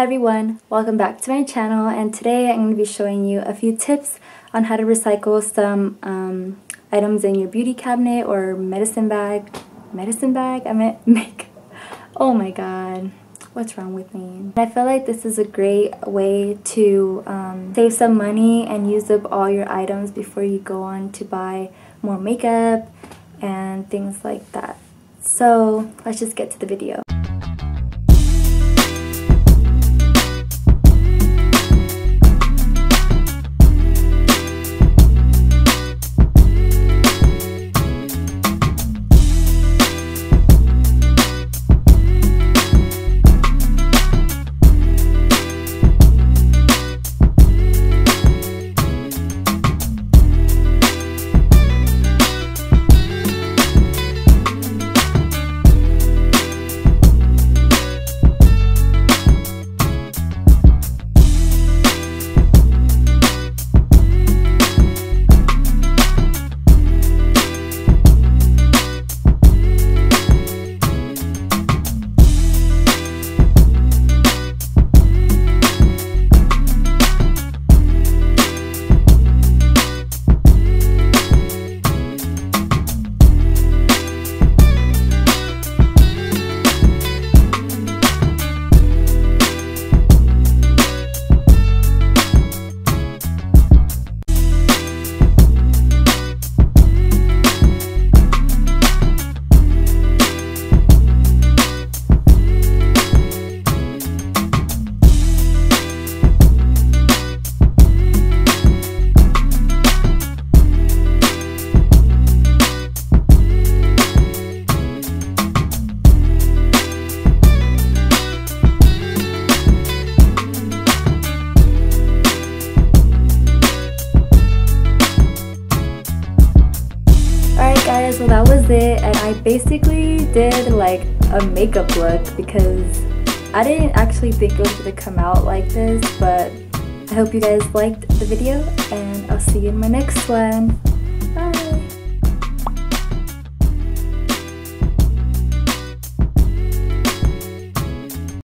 Hi everyone, welcome back to my channel and today I'm going to be showing you a few tips on how to recycle some um, items in your beauty cabinet or medicine bag. Medicine bag? I meant make. Oh my god, what's wrong with me? I feel like this is a great way to um, save some money and use up all your items before you go on to buy more makeup and things like that. So let's just get to the video. Well that was it and I basically did like a makeup look because I didn't actually think it was going to come out like this but I hope you guys liked the video and I'll see you in my next one.